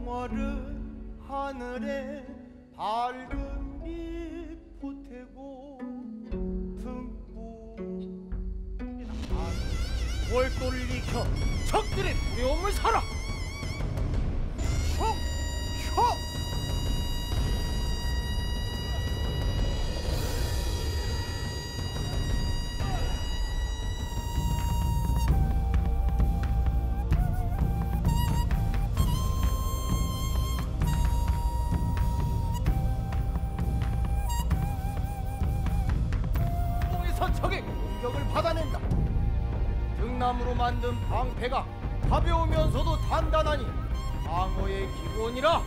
성월은 하늘에 밝은 빛 보태고 등불 월도를 익혀 적들의 두려움을 사라 적의 공격을 받아낸다. 등나무로 만든 방패가 가벼우면서도 단단하니 방어의 기본이라